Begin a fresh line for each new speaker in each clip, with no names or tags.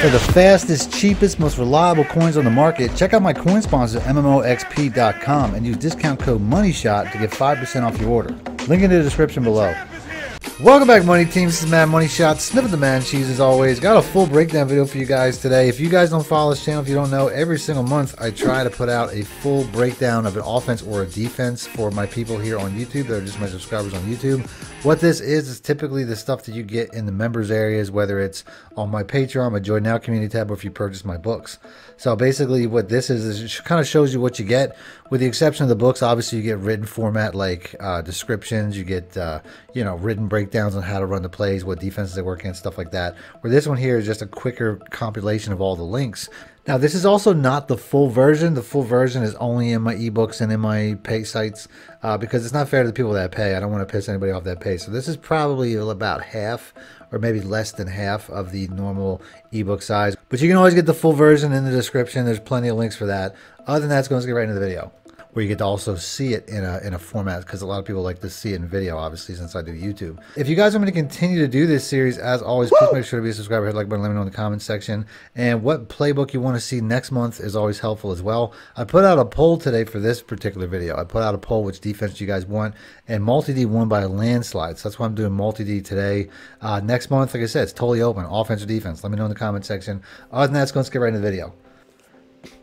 For the fastest, cheapest, most reliable coins on the market, check out my coin sponsor, MMOEXP.com, and use discount code MONEYSHOT to get 5% off your order. Link in the description below. Welcome back, Money Team. This is Madden Moneyshot. Snip of the man cheese as always. Got a full breakdown video for you guys today. If you guys don't follow this channel, if you don't know, every single month I try to put out a full breakdown of an offense or a defense for my people here on YouTube. They're just my subscribers on YouTube. What this is is typically the stuff that you get in the members areas, whether it's on my Patreon, my Join Now community tab, or if you purchase my books. So basically, what this is is it kind of shows you what you get, with the exception of the books. Obviously, you get written format like uh, descriptions, you get uh, you know written breakdowns on how to run the plays, what defenses they work in, stuff like that. Where this one here is just a quicker compilation of all the links. Now, this is also not the full version. The full version is only in my ebooks and in my pay sites uh, because it's not fair to the people that pay. I don't want to piss anybody off that pay. So this is probably about half or maybe less than half of the normal ebook size. But you can always get the full version in the description. There's plenty of links for that. Other than that, let's get right into the video where you get to also see it in a, in a format because a lot of people like to see it in video, obviously, since I do YouTube. If you guys want me to continue to do this series, as always, please make sure to be a subscriber, hit like button, let me know in the comments section. And what playbook you want to see next month is always helpful as well. I put out a poll today for this particular video. I put out a poll which defense you guys want, and multi-D won by a landslide. So that's why I'm doing multi-D today. Uh, next month, like I said, it's totally open, offense or defense. Let me know in the comment section. Other than that, let's go get right into the video.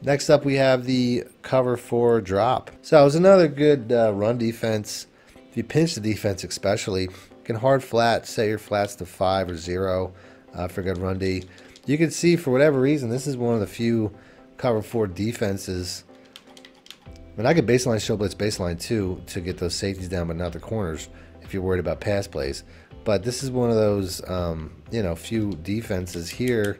Next up, we have the cover four drop. So it was another good uh, run defense. If you pinch the defense, especially, you can hard flat, set your flats to five or zero uh, for good run D. You can see, for whatever reason, this is one of the few cover four defenses. Mean, I could baseline show blitz baseline too to get those safeties down, but not the corners if you're worried about pass plays. But this is one of those, um, you know, few defenses here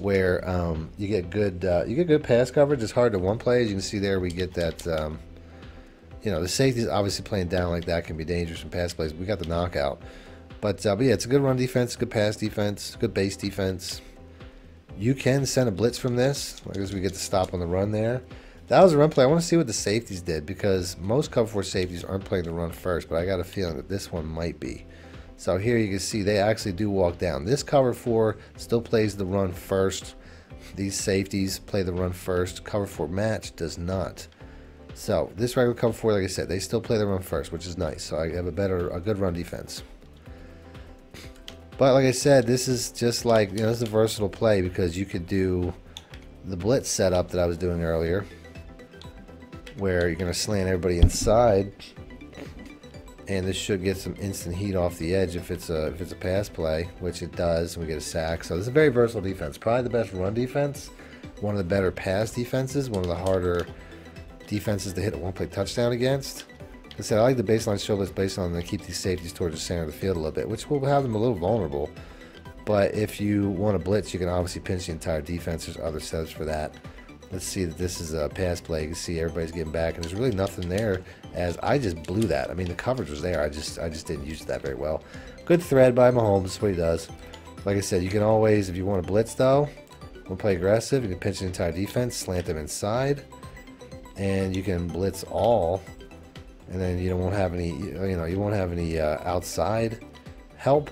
where um, you get good uh, you get good pass coverage. It's hard to one play. As you can see there, we get that. Um, you know, the safeties obviously playing down like that can be dangerous in pass plays. We got the knockout, but, uh, but yeah, it's a good run defense, good pass defense, good base defense. You can send a blitz from this. I guess we get to stop on the run there. That was a run play. I want to see what the safeties did because most cover four safeties aren't playing the run first, but I got a feeling that this one might be. So here you can see they actually do walk down. This cover four still plays the run first. These safeties play the run first. Cover four match does not. So this regular cover four, like I said, they still play the run first, which is nice. So I have a better, a good run defense. But like I said, this is just like, you know, this is a versatile play because you could do the blitz setup that I was doing earlier where you're going to slant everybody inside and this should get some instant heat off the edge if it's a if it's a pass play, which it does, and we get a sack. So this is a very versatile defense. Probably the best run defense, one of the better pass defenses, one of the harder defenses to hit a one-play touchdown against. Like I said, I like the baseline show that's based on to keep these safeties towards the center of the field a little bit, which will have them a little vulnerable. But if you want to blitz, you can obviously pinch the entire defense. There's other setups for that. Let's see that this is a pass play. You can see everybody's getting back, and there's really nothing there as I just blew that. I mean, the coverage was there. I just I just didn't use that very well. Good thread by Mahomes. What he does. Like I said, you can always, if you want to blitz though, to play aggressive, you can pinch the entire defense, slant them inside, and you can blitz all, and then you don't have any, you know, you won't have any uh, outside help,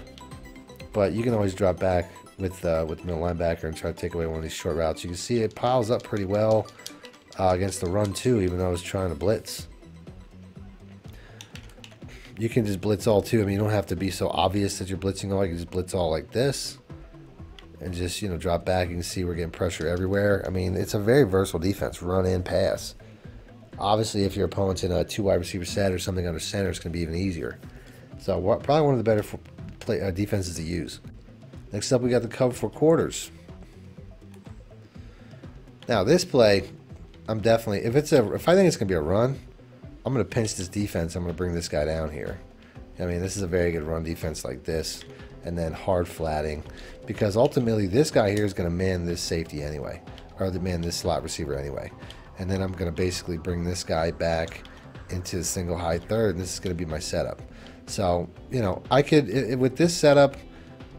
but you can always drop back with uh, with middle linebacker and try to take away one of these short routes. You can see it piles up pretty well uh, against the run too, even though I was trying to blitz. You can just blitz all too. I mean, you don't have to be so obvious that you're blitzing all. You can just blitz all like this and just, you know, drop back. You can see we're getting pressure everywhere. I mean, it's a very versatile defense, run and pass. Obviously, if your opponent's in a two wide receiver set or something under center, it's going to be even easier. So, probably one of the better play, uh, defenses to use. Next up, we got the cover four quarters. Now, this play, I'm definitely if it's a if I think it's gonna be a run, I'm gonna pinch this defense. I'm gonna bring this guy down here. I mean, this is a very good run defense like this, and then hard flatting, because ultimately this guy here is gonna man this safety anyway, or the man this slot receiver anyway, and then I'm gonna basically bring this guy back into the single high third, and this is gonna be my setup. So you know, I could it, with this setup.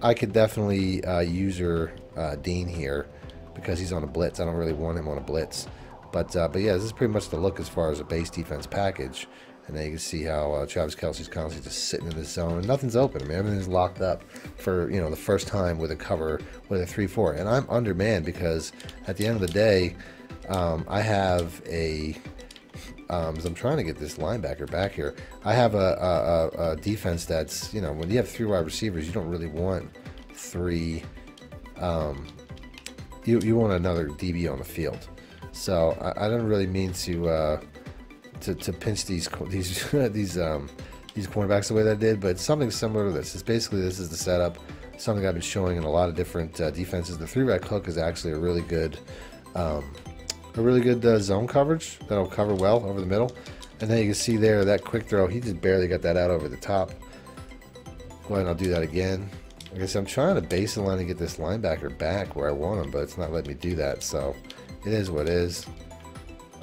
I could definitely uh, user uh, Dean here because he's on a blitz. I don't really want him on a blitz. But uh, but yeah, this is pretty much the look as far as a base defense package. And then you can see how uh, Travis Kelce's constantly just sitting in the zone and nothing's open. I mean, everything's locked up for, you know, the first time with a cover with a 3-4. And I'm undermanned because at the end of the day, um, I have a um, I'm trying to get this linebacker back here. I have a, a, a, defense that's, you know, when you have three wide receivers, you don't really want three. Um, you, you want another DB on the field. So I, I don't really mean to, uh, to to pinch these these these um, these cornerbacks the way that I did, but something similar to this. It's basically this is the setup. Something I've been showing in a lot of different uh, defenses. The three back hook is actually a really good um, a really good uh, zone coverage that'll cover well over the middle. And then you can see there that quick throw, he just barely got that out over the top. Go ahead and I'll do that again. I said, I'm trying to base the line to get this linebacker back where I want him, but it's not letting me do that. So it is what it is.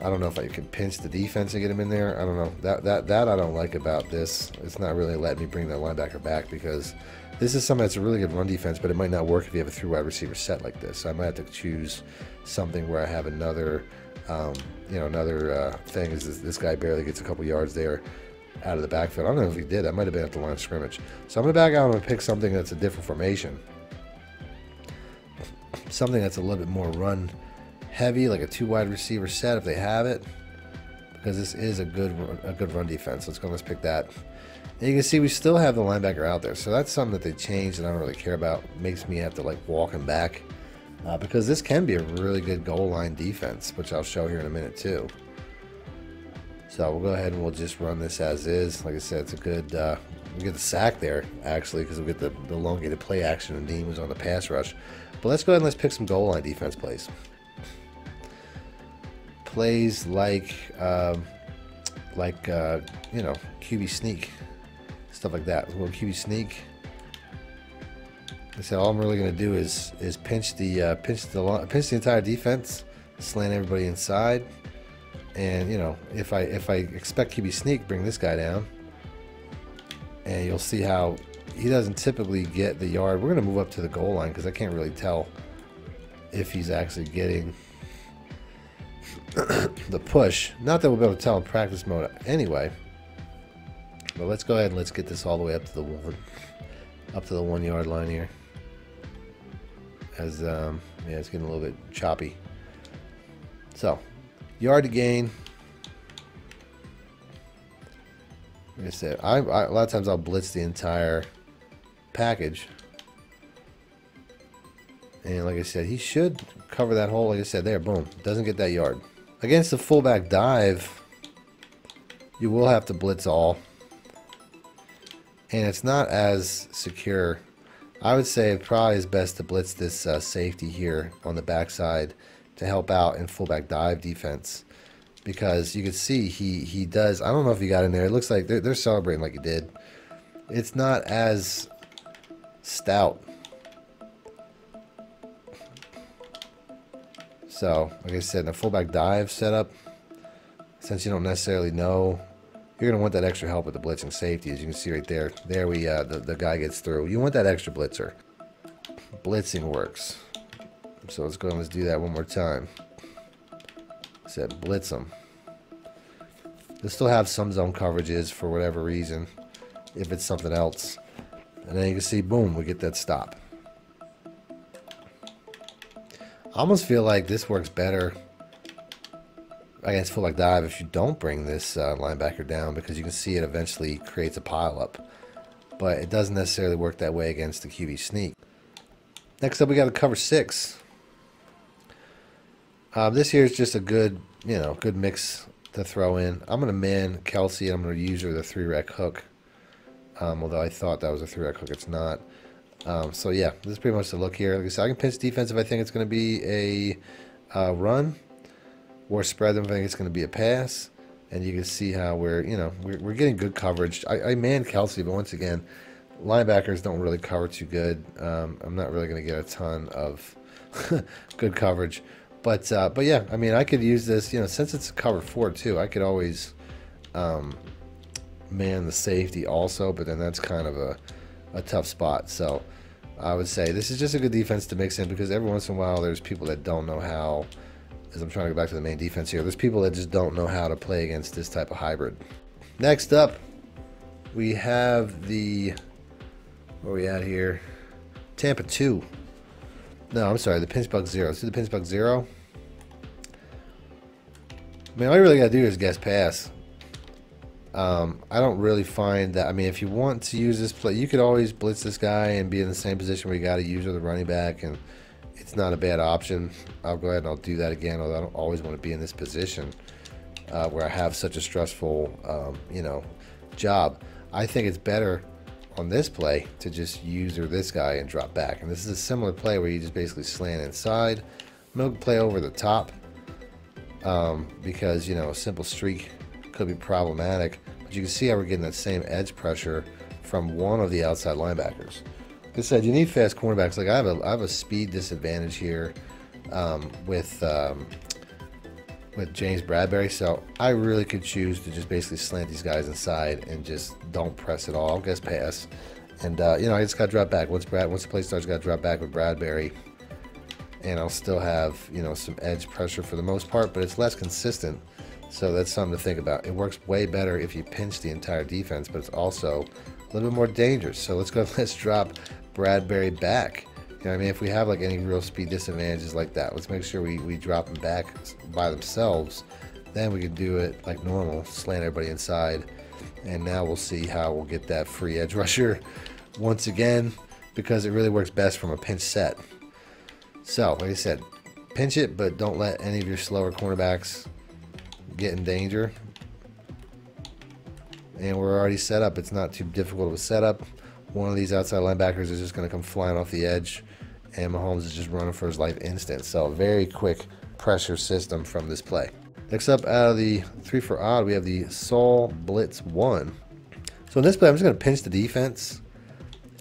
I don't know if I can pinch the defense and get him in there. I don't know. That that that I don't like about this. It's not really letting me bring that linebacker back because this is something that's a really good run defense, but it might not work if you have a three wide receiver set like this. So I might have to choose something where I have another, um, you know, another uh, thing is this, this, guy barely gets a couple yards there out of the backfield. I don't know if he did. That might have been at the line of scrimmage. So I'm to back out and pick something that's a different formation. Something that's a little bit more run heavy, like a two wide receiver set if they have it. Because this is a good a good run defense. Let's go. Let's pick that. And you can see we still have the linebacker out there. So that's something that they changed and I don't really care about. Makes me have to like walk him back uh, because this can be a really good goal line defense, which I'll show here in a minute too. So we'll go ahead and we'll just run this as is. Like I said, it's a good, uh, we get the sack there actually because we get the, the elongated play action and Dean was on the pass rush. But let's go ahead and let's pick some goal line defense plays. Plays like, um, like uh, you know, QB sneak, stuff like that. Little QB sneak I said all I'm really going to do is is pinch the uh, pinch the pinch the entire defense, slant everybody inside, and you know if I if I expect QB sneak, bring this guy down, and you'll see how he doesn't typically get the yard. We're going to move up to the goal line because I can't really tell if he's actually getting the push. Not that we'll be able to tell in practice mode anyway. But let's go ahead and let's get this all the way up to the one, up to the one yard line here as um, yeah, it's getting a little bit choppy. So, yard to gain. Like I said, I, I, a lot of times I'll blitz the entire package. And like I said, he should cover that hole. Like I said, there, boom. Doesn't get that yard. Against the fullback dive, you will have to blitz all. And it's not as secure I would say it probably is best to blitz this uh, safety here on the backside to help out in fullback dive defense because you can see he he does. I don't know if he got in there. It looks like they're, they're celebrating like he did. It's not as stout. So, like I said, in a fullback dive setup, since you don't necessarily know you're going to want that extra help with the blitzing safety, as you can see right there. There we, uh, the, the guy gets through. You want that extra blitzer. Blitzing works. So let's go and let's do that one more time. Said blitz them. They still have some zone coverages for whatever reason, if it's something else. And then you can see, boom, we get that stop. I almost feel like this works better against fullback dive if you don't bring this uh, linebacker down because you can see it eventually creates a pile up. But it doesn't necessarily work that way against the QB sneak. Next up, we got a cover six. Um, this here is just a good, you know, good mix to throw in. I'm going to man Kelce and I'm going to use her the three rec hook. Um, although I thought that was a three rec hook, it's not. Um, so yeah, this is pretty much the look here. Like I said, I can pinch defense if I think it's going to be a uh, run or spread them. I think it's going to be a pass. And you can see how we're, you know, we're, we're getting good coverage. I, I man Kelce, but once again, linebackers don't really cover too good. Um, I'm not really going to get a ton of good coverage. But, uh, but yeah, I mean, I could use this, you know, since it's a cover four too, I could always um, man the safety also, but then that's kind of a, a tough spot. So I would say this is just a good defense to mix in because every once in a while there's people that don't know how – as I'm trying to go back to the main defense here, there's people that just don't know how to play against this type of hybrid. Next up, we have the where we at here? Tampa two. No, I'm sorry, the pinch bug zero. See the bug zero. I mean, all you really gotta do is guess pass. Um, I don't really find that. I mean, if you want to use this play, you could always blitz this guy and be in the same position where you got to use the running back, and it's not a bad option. I'll go ahead and I'll do that again. Although I don't always want to be in this position uh, where I have such a stressful, um, you know, job. I think it's better on this play to just use or this guy and drop back. And this is a similar play where you just basically slant inside. To play over the top um, because, you know, a simple streak could be problematic. But you can see how we're getting that same edge pressure from one of the outside linebackers. Like I said, you need fast cornerbacks. Like I have a, I have a speed disadvantage here um, with um, with James Bradberry, so I really could choose to just basically slant these guys inside and just don't press at all. I'll guess pass, and uh, you know I just got to drop back once Brad once the play starts. Got to drop back with Bradberry, and I'll still have you know some edge pressure for the most part, but it's less consistent. So that's something to think about. It works way better if you pinch the entire defense, but it's also a little bit more dangerous. So let's go. Let's drop Bradberry back. You know, I mean, if we have like any real speed disadvantages like that, let's make sure we, we drop them back by themselves. Then we can do it like normal, slant everybody inside, and now we'll see how we'll get that free edge rusher once again because it really works best from a pinch set. So, like I said, pinch it, but don't let any of your slower cornerbacks get in danger. And we're already set up. It's not too difficult of a setup. One of these outside linebackers is just going to come flying off the edge, and Mahomes is just running for his life instant. So, very quick pressure system from this play. Next up, out of the three for odd, we have the Saul Blitz 1. So, in this play, I'm just going to pinch the defense,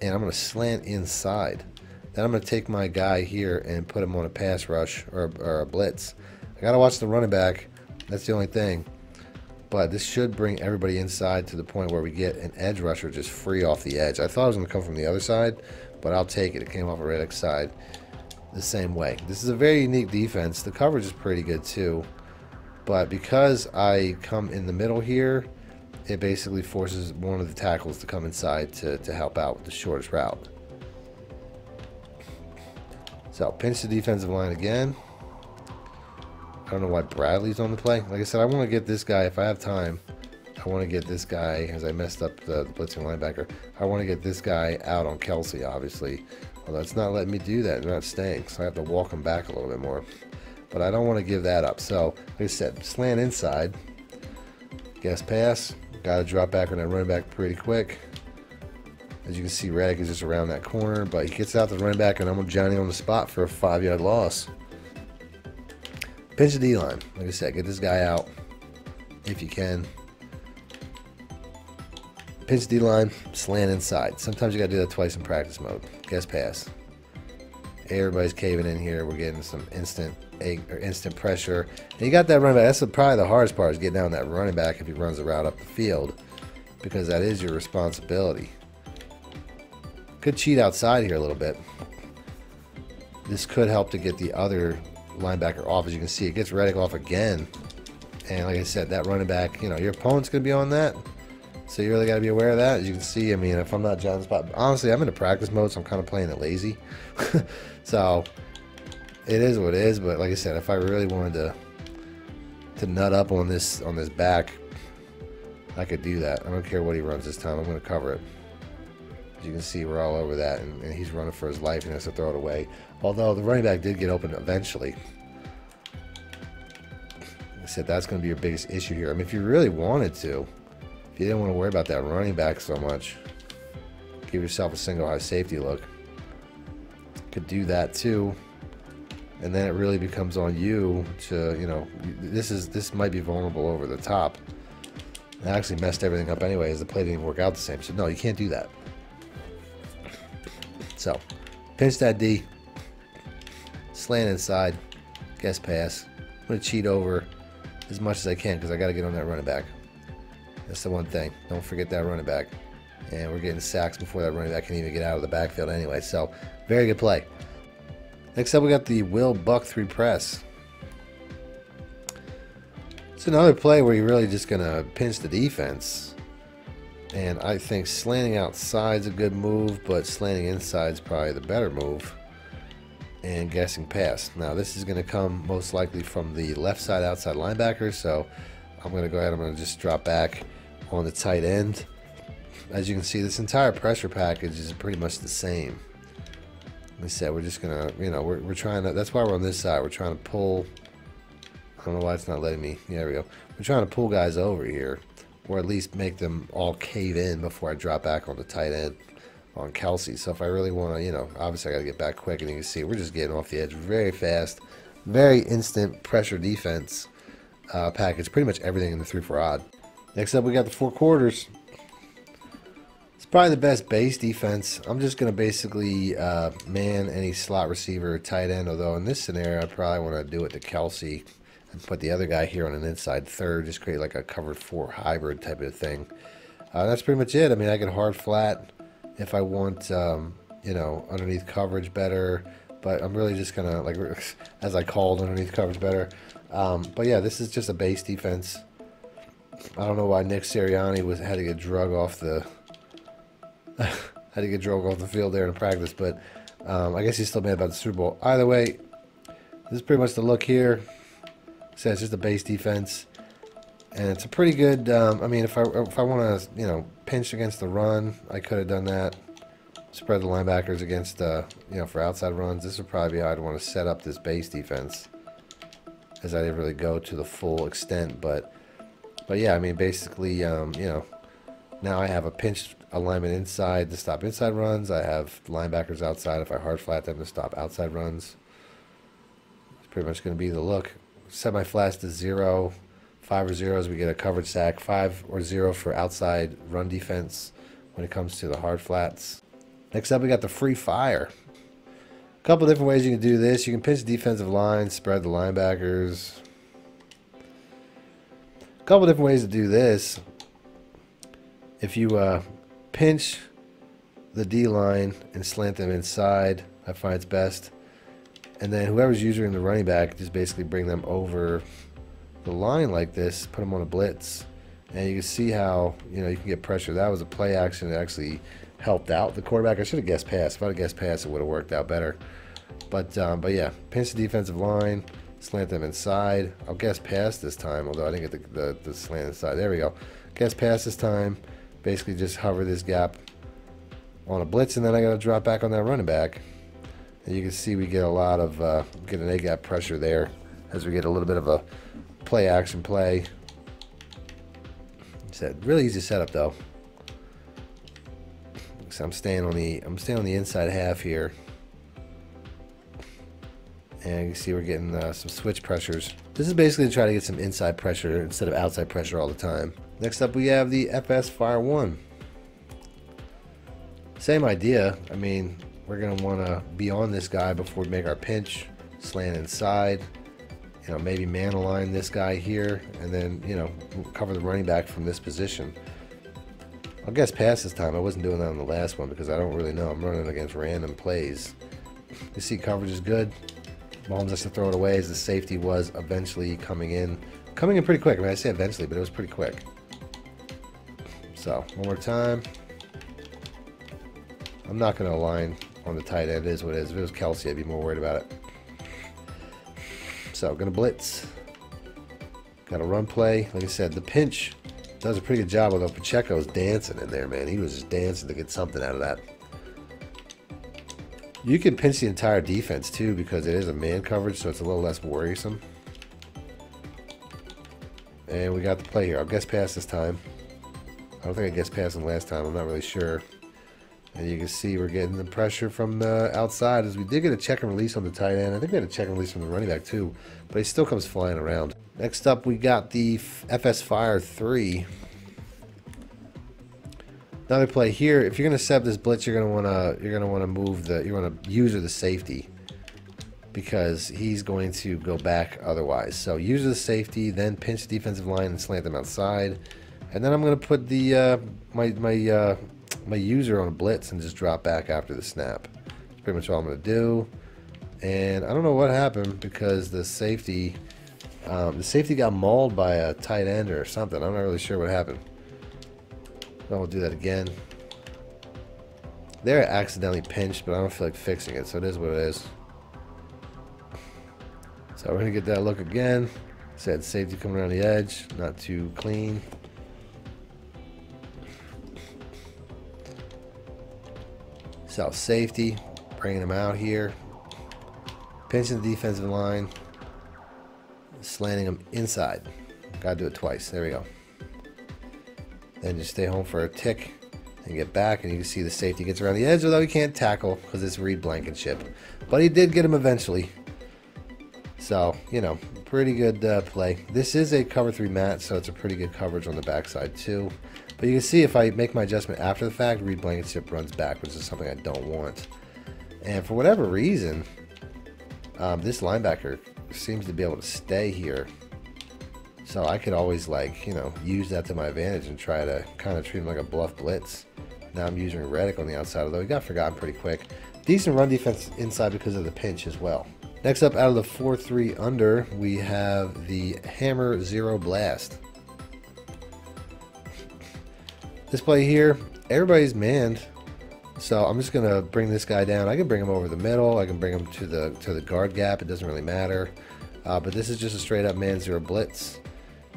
and I'm going to slant inside. Then I'm going to take my guy here and put him on a pass rush or, or a blitz. I got to watch the running back that's the only thing. But this should bring everybody inside to the point where we get an edge rusher just free off the edge. I thought it was going to come from the other side, but I'll take it. It came off a Reddick side the same way. This is a very unique defense. The coverage is pretty good too. But because I come in the middle here, it basically forces one of the tackles to come inside to, to help out with the shortest route. So pinch the defensive line again. I don't know why Bradley's on the play. Like I said, I want to get this guy, if I have time, I want to get this guy, as I messed up the, the blitzing linebacker, I want to get this guy out on Kelce, obviously. Although it's not letting me do that. They're not staying, so I have to walk him back a little bit more. But I don't want to give that up. So, like I said, slant inside. Guess pass. Got to drop back on that running back pretty quick. As you can see, Reddick is just around that corner, but he gets out the running back, and I'm Johnny on the spot for a five-yard loss. Pinch the D-line. Like I said, get this guy out if you can. Pinch the D-line, slant inside. Sometimes you got to do that twice in practice mode. Guess pass. Everybody's caving in here. We're getting some instant or instant pressure. And you got that running back. That's probably the hardest part is getting down that running back if he runs the route up the field because that is your responsibility. Could cheat outside here a little bit. This could help to get the other linebacker off. As you can see, it gets Reddick off again. And like I said, that running back, you know, your opponent's going to be on that. So you really got to be aware of that. As you can see, I mean, if I'm not John Spot, honestly, I'm in a practice mode, so I'm kind of playing it lazy. so it is what it is. But like I said, if I really wanted to to nut up on this on this back, I could do that. I don't care what he runs this time. I'm going to cover it. You can see, we're all over that, and, and he's running for his life and has to throw it away. Although the running back did get open eventually. I said that's going to be your biggest issue here. I mean, if you really wanted to, if you didn't want to worry about that running back so much, give yourself a single high safety look. Could do that too. And then it really becomes on you to, you know, this is this might be vulnerable over the top. It actually messed everything up anyway as The play didn't work out the same. So no, you can't do that. So, pinch that D, slant inside, guess pass. I'm going to cheat over as much as I can because I got to get on that running back. That's the one thing. Don't forget that running back. And we're getting sacks before that running back can even get out of the backfield anyway. So, very good play. Next up, we got the Will Buck 3 press.
It's another play where you're really just going to pinch the defense. And I think slanting outside's a good move, but slanting inside's probably the better move. And guessing pass. Now this is going to come most likely from the left side outside linebacker, so I'm going to go ahead. I'm going to just drop back on the tight end. As you can see, this entire pressure package is pretty much the same. Like I said, we're just going to, you know, we're, we're trying to, that's why we're on this side. We're trying to pull, I don't know why it's not letting me, yeah, there we go. We're trying to pull guys over here, or at least make them all cave in before I drop back on the tight end on Kelce. So if I really want to, you know, obviously I got to get back quick, and you can see we're just getting off the edge very fast, very instant pressure defense uh, package, pretty much everything in the three for odd. Next up, we got the four quarters. It's probably the best base defense. I'm just going to basically uh, man any slot receiver tight end, although in this scenario, I probably want to do it to Kelce and put the other guy here on an inside third, just create like a covered four hybrid type of thing. Uh, that's pretty much it. I mean, I can hard flat if I want, um, you know, underneath coverage better, but I'm really just to, like, as I called underneath coverage better, um, but yeah, this is just a base defense. I don't know why Nick Sirianni was had to get drug off the had to get drug off the field there in practice, but um, I guess he's still mad about the Super Bowl. Either way, this is pretty much the look here. So it's just a base defense, and it's a pretty good. Um, I mean, if I if I want to, you know, pinch against the run, I could have done that. Spread the linebackers against, uh, you know, for outside runs. This would probably be how I'd want to set up this base defense as I didn't really go to the full extent. But but yeah, I mean, basically, um, you know, now I have a pinch alignment inside to stop inside runs. I have linebackers outside if I hard flat them to stop outside runs. It's pretty much going to be the look. Semi flats to zero, five or zeros, we get a covered sack. Five or zero for outside run defense when it comes to the hard flats. Next up, we got the free fire A couple different ways you can do this. You can pinch defensive line, spread the linebackers. A couple different ways to do this. If you uh, pinch the D line and slant them inside, I find it's best. And then whoever's using the running back, just basically bring them over the line like this, put them on a blitz, and you can see how you know you can get pressure. That was a play action that actually helped out the quarterback. I should have guessed pass. If I'd have guessed pass, it would have worked out better. But um, but yeah, pinch the defensive line, slant them inside. I'll guess pass this time, although I didn't get the, the, the slant inside. There we go. Guess pass this time. Basically just hover this gap on a blitz, and then I got to drop back on that running back. And you can see we get a lot of, uh, get an A-gap pressure there as we get a little bit of a play action play. It's a really easy setup though. So I'm staying on the I'm staying on the inside half here. And you see we're getting uh, some switch pressures. This is basically to try to get some inside pressure instead of outside pressure all the time. Next up we have the FS Fire 1. Same idea. I mean, we're going to want to be on this guy before we make our pinch. Slant inside. You know, maybe man align this guy here. And then, you know, cover the running back from this position. I'll guess pass this time. I wasn't doing that on the last one because I don't really know. I'm running against random plays. You see coverage is good. Mahomes has to throw it away as the safety was eventually coming in. Coming in pretty quick. I mean, I say eventually, but it was pretty quick. So, one more time. I'm not going to align on the tight end. It is what it is. If it was Kelce, I'd be more worried about it. So, to blitz. Got a run play. Like I said, the pinch does a pretty good job, although Pacheco Pacheco's dancing in there, man. He was just dancing to get something out of that. You can pinch the entire defense too because it is a man coverage, so it's a little less worrisome. And we got the play here. I'll guess pass this time. I don't think I guessed pass last time. I'm not really sure. And you can see we're getting the pressure from the outside as we did get a check and release on the tight end. I think we had a check and release from the running back too, but he still comes flying around. Next up, we got the FS Fire 3. Another play here. If you're going to set up this blitz, you're going to want to you're want to move the you want to user the safety because he's going to go back otherwise. So use the safety, then pinch the defensive line and slant them outside, and then I'm going to put the uh, my my uh, my user on blitz and just drop back after the snap. That's pretty much all I'm going to do. And I don't know what happened because the safety Um, the safety got mauled by a tight end or something. I'm not really sure what happened. But we'll do that again. There, accidentally pinched, but I don't feel like fixing it, so it is what it is. So we're going to get that look again. Said safety coming around the edge, not too clean. South safety, bringing him out here. Pinching the defensive line. Slanting him inside. Gotta do it twice. There we go. Then just stay home for a tick and get back and you can see the safety gets around the edge although he can't tackle because it's Reed Blankenship. But he did get him eventually. So, you know, pretty good uh, play. This is a cover 3 mat, so it's a pretty good coverage on the backside too. But you can see if I make my adjustment after the fact, Reed Blankenship runs back, which is something I don't want. And for whatever reason, um, this linebacker seems to be able to stay here. So I could always like, you know, use that to my advantage and try to kind of treat him like a bluff blitz. Now I'm using Reddick on the outside, although he got forgotten pretty quick. Decent run defense inside because of the pinch as well. Next up, out of the 4-3 under, we have the Hammer Zero Blast. This play here, everybody's manned. So I'm just gonna bring this guy down. I can bring him over the middle. I can bring him to the to the guard gap. It doesn't really matter. Uh, but this is just a straight up man zero blitz.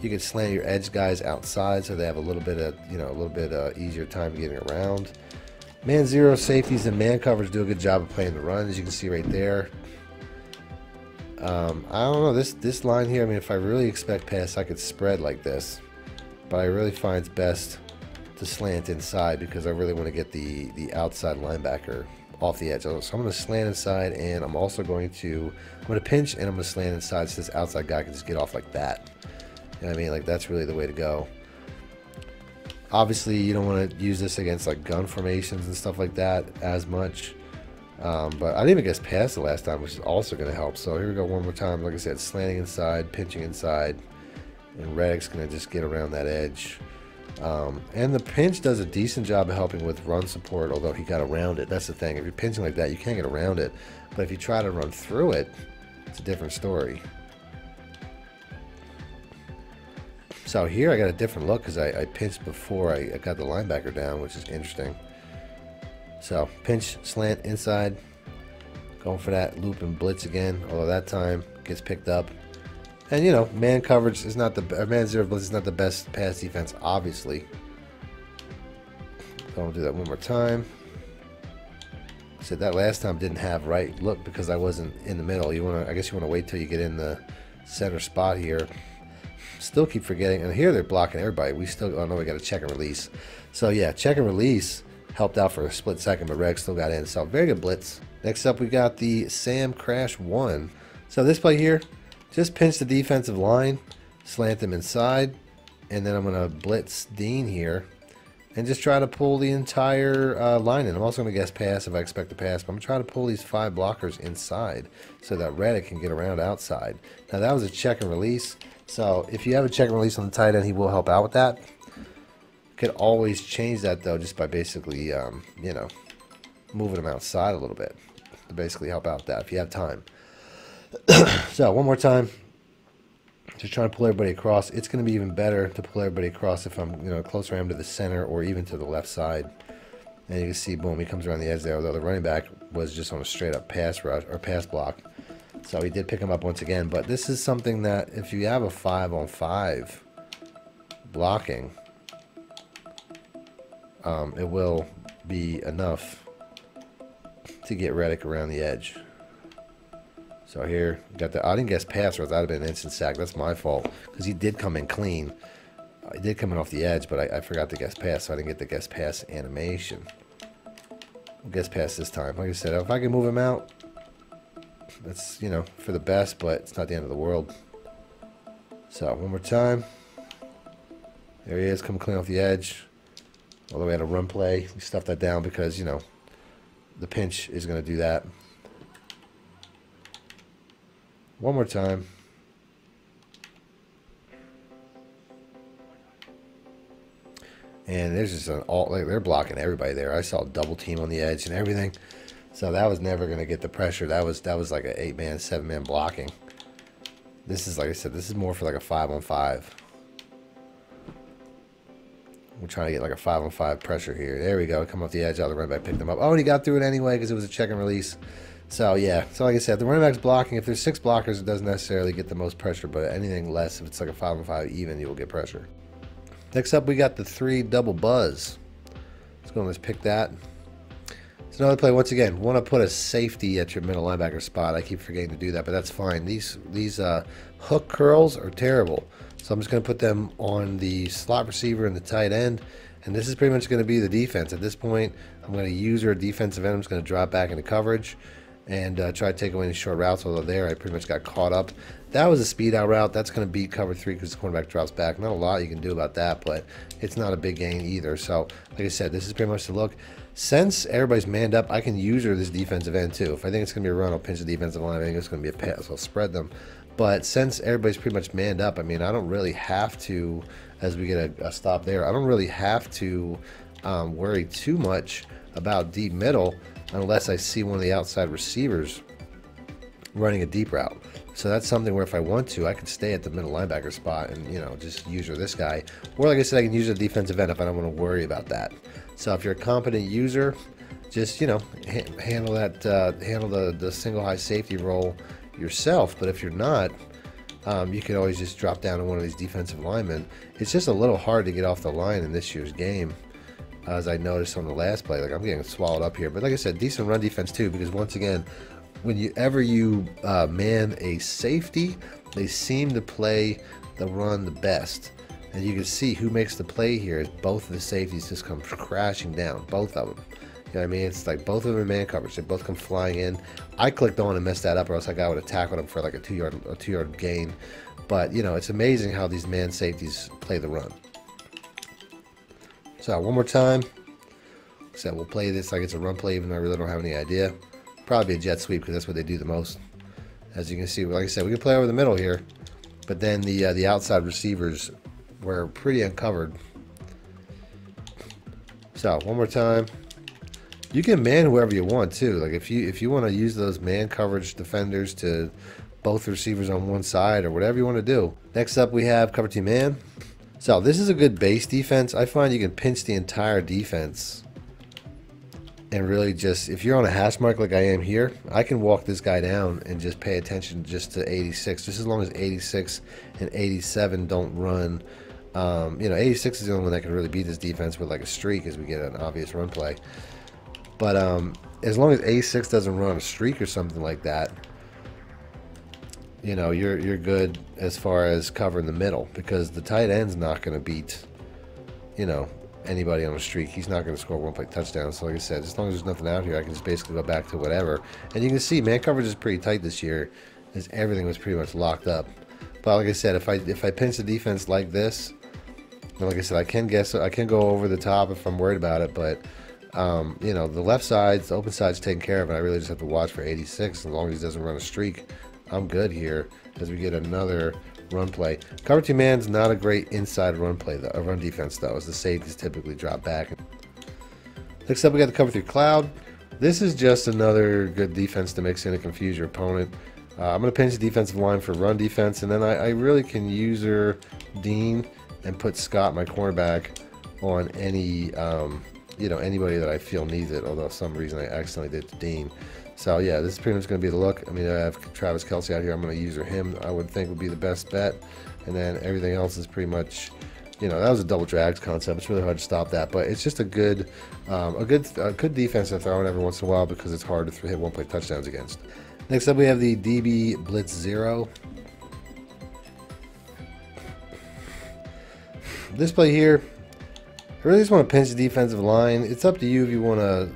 You can slant your edge guys outside so they have a little bit of you know a little bit uh, easier time getting around. Man zero safeties and man covers do a good job of playing the run, as you can see right there. Um, I don't know this this line here. I mean, if I really expect pass, I could spread like this, but I really find it's best to slant inside because I really want to get the, the outside linebacker off the edge. So I'm going to slant inside and I'm also going to, I'm going to pinch and I'm going to slant inside so this outside guy can just get off like that. You know what I mean? Like that's really the way to go. Obviously you don't want to use this against like gun formations and stuff like that as much. Um, but I didn't even guess past the last time, which is also going to help. So here we go one more time. Like I said, slanting inside, pinching inside, and Reddick's going to just get around that edge. Um, and the pinch does a decent job of helping with run support, although he got around it. That's the thing. If you're pinching like that, you can't get around it. But if you try to run through it, it's a different story. So here I got a different look because I, I, pinched before I, I got the linebacker down, which is interesting. So pinch, slant, inside. Going for that loop and blitz again, although that time gets picked up. And you know, man coverage is not the man zero blitz is not the best pass defense, obviously. So I'll do that one more time. Said that last time didn't have right look because I wasn't in the middle. You want to, I guess you want to wait till you get in the center spot here. Still keep forgetting, and here they're blocking everybody. We still, oh no, we got to check and release. So yeah, check and release helped out for a split second, but Reg still got in. So very good blitz. Next up, we got the Sam Crash one. So this play here, just pinch the defensive line, slant them inside, and then I'm going to blitz Dean here and just try to pull the entire uh, line in. I'm also going to guess pass if I expect to pass, but I'm going to try to pull these five blockers inside so that Reddick can get around outside. Now that was a check and release, so if you have a check and release on the tight end, he will help out with that. Could always change that though just by basically, um, you know, moving him outside a little bit to basically help out that if you have time. so one more time. Just trying to pull everybody across. It's going to be even better to pull everybody across if I'm, you know, closer I am to the center or even to the left side. And you can see, boom, he comes around the edge there. Although the running back was just on a straight up pass rush or pass block, so he did pick him up once again. But this is something that if you have a five on five blocking, um, it will be enough to get Reddick around the edge. So here, got the, I didn't guess pass or that would have been an instant sack. That's my fault because he did come in clean. He did come in off the edge, but I, I, forgot to guess pass, so I didn't get the guess pass animation. I'll guess pass this time. Like I said, if I can move him out, that's, you know, for the best, but it's not the end of the world. So, one more time. There he is, come clean off the edge. Although we had a run play, we stuffed that down because, you know, the pinch is going to do that. One more time. And there's just an alt, like, they're blocking everybody there. I saw double team on the edge and everything. So that was never going to get the pressure. That was, that was like an eight man, seven man blocking. This is, like I said, this is more for like a 5 on 5. We're trying to get like a 5 on 5 pressure here. There we go. Come off the edge. Out the running back picked them up. Oh, and he got through it anyway because it was a check and release. So, yeah. So, like I said, the running back's blocking. If there's six blockers, it doesn't necessarily get the most pressure, but anything less, if it's like a 5 on 5 even, you will get pressure. Next up, we got the three double buzz. Let's go and let's pick that. It's another play. Once again, want to put a safety at your middle linebacker spot. I keep forgetting to do that, but that's fine. These these uh, hook curls are terrible. So I'm just going to put them on the slot receiver and the tight end. And this is pretty much going to be the defense. At this point, I'm going to use our defensive end. I'm just going to drop back into coverage and uh, try to take away any short routes. Although there, I pretty much got caught up. That was a speed out route. That's going to beat cover three because the cornerback drops back. Not a lot you can do about that, but it's not a big gain either. So, like I said, this is pretty much the look. Since everybody's manned up, I can use her this defensive end too. If I think it's going to be a run, I'll pinch the defensive line. I think it's going to be a pass. I'll spread them. But since everybody's pretty much manned up, I mean, I don't really have to, as we get a, a stop there, I don't really have to um, worry too much about deep middle unless I see one of the outside receivers running a deep route. So that's something where if I want to, I can stay at the middle linebacker spot and, you know, just use this guy. Or like I said, I can use a defensive end if I don't want to worry about that. So if you're a competent user, just, you know, ha handle that, uh, handle the, the single high safety role yourself. But if you're not, um, you can always just drop down to one of these defensive linemen. It's just a little hard to get off the line in this year's game as I noticed on the last play. Like I'm getting swallowed up here, but like I said, decent run defense too. Because once again, whenever you uh, man a safety, they seem to play the run the best. And you can see who makes the play here is both of the safeties just come crashing down, both of them. You know what I mean? It's like both of them in man coverage. They both come flying in. I clicked on and messed that up, or else that guy would have tackled him for like a two yard a two yard gain. But you know, it's amazing how these man safeties play the run. So one more time. So we'll play this like it's a run play, even though I really don't have any idea. Probably a jet sweep because that's what they do the most. As you can see, like I said, we can play over the middle here, but then the uh, the outside receivers were pretty uncovered. So one more time. You can man whoever you want too. Like if you if you want to use those man coverage defenders to both receivers on one side or whatever you want to do. Next up we have cover team man. So this is a good base defense. I find you can pinch the entire defense and really just, if you're on a hash mark like I am here, I can walk this guy down and just pay attention just to 86. Just as long as 86 and 87 don't run. Um, you know, 86 is the only one that can really beat this defense with like a streak as we get an obvious run play. But um, as long as 86 doesn't run a streak or something like that, you know, you're you're good as far as covering the middle because the tight end's not going to beat, you know, anybody on a streak. He's not going to score one play touchdown. So like I said, as long as there's nothing out here, I can just basically go back to whatever. And you can see man coverage is pretty tight this year, as everything was pretty much locked up. But like I said, if I if I pinch the defense like this, and like I said, I can guess I can go over the top if I'm worried about it, but. Um, you know, the left side, the open side's taken care of, and I really just have to watch for 86 as long as he doesn't run a streak. I'm good here as we get another run play. Cover two man's not a great inside run play, though, a run defense, though, as the safeties typically drop back. Next up, we got the cover three cloud. This is just another good defense to mix in and confuse your opponent. Uh, I'm going to pinch the defensive line for run defense, and then I, I really can use her Dean and put Scott, my cornerback, on any, um, you know, anybody that I feel needs it, although some reason I accidentally did to Dean. So yeah, this is pretty much going to be the look. I mean, I have Travis Kelce out here. I'm going to use him. I would think would be the best bet, and then everything else is pretty much, you know, that was a double drags concept. It's really hard to stop that, but it's just a good, um, a good, a good defense to throw in every once in a while because it's hard to hit one play touchdowns against. Next up, we have the DB Blitz Zero. This play here, I really just want to pinch the defensive line. It's up to you if you want to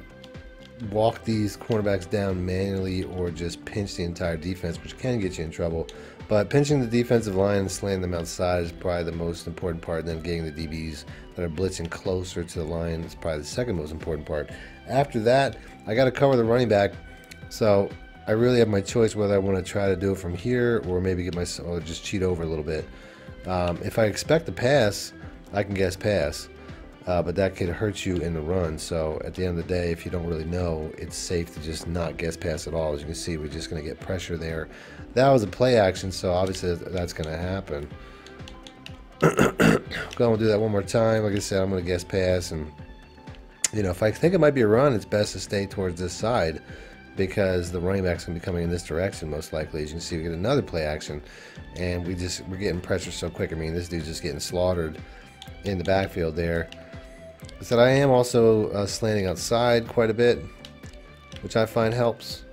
walk these cornerbacks down manually or just pinch the entire defense, which can get you in trouble. But pinching the defensive line and slaying them outside is probably the most important part. And then getting the DBs that are blitzing closer to the line is probably the second most important part. After that, I got to cover the running back. So I really have my choice whether I want to try to do it from here or maybe get my or just cheat over a little bit. Um, if I expect a pass, I can guess pass. Uh, but that could hurt you in the run. So at the end of the day, if you don't really know, it's safe to just not guess pass at all. As you can see, we're just going to get pressure there. That was a play action, so obviously that's going to happen. Go and do that one more time. Like I said, I'm going to guess pass, and you know, if I think it might be a run, it's best to stay towards this side because the running back's going to be coming in this direction most likely. As you can see, we get another play action, and we just we're getting pressure so quick. I mean, this dude's just getting slaughtered in the backfield there. I that I am also uh, slanting outside quite a bit, which I find helps.